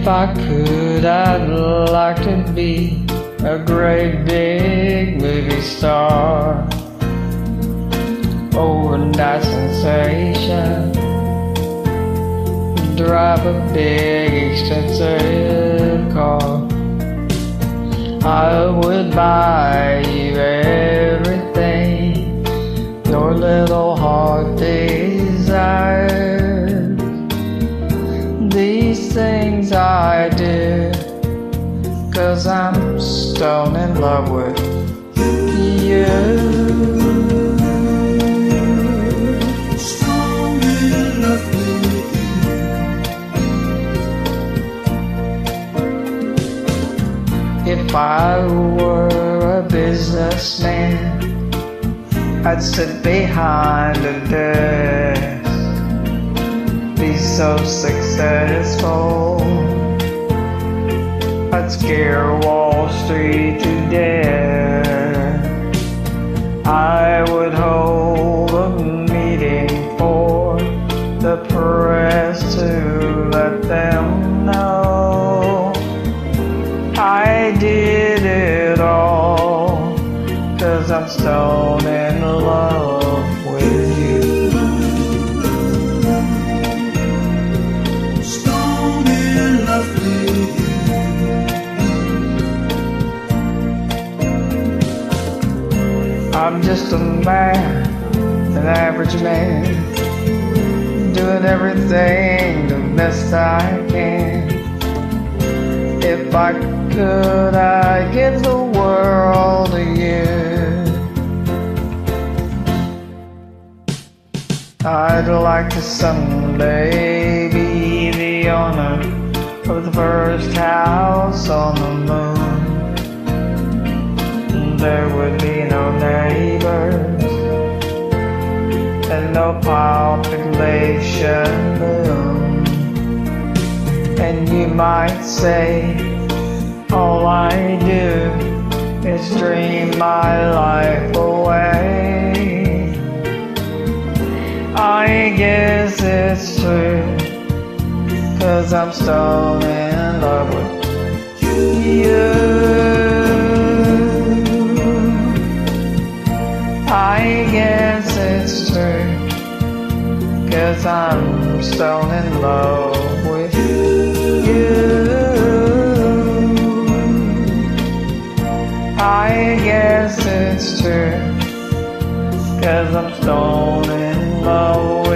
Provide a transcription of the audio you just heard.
If I could, I'd like to be a great big movie star. Oh, Overnight sensation. Drive a big expensive car. I would buy cause I'm stone in love with you. If I were a businessman, I'd sit behind a desk, be so successful. Scare Wall Street to death. I would hold a meeting for the press to let them know. I did it all Cause I'm stone in love I'm just a man, an average man Doing everything the best I can. If I could, I'd give the world to you I'd like to someday be the owner of the first house no population boom. And you might say, all I do is dream my life away. I guess it's true, cause I'm stone in love with you. Cause I'm stone in love with you. I guess it's true. Cause I'm stone in love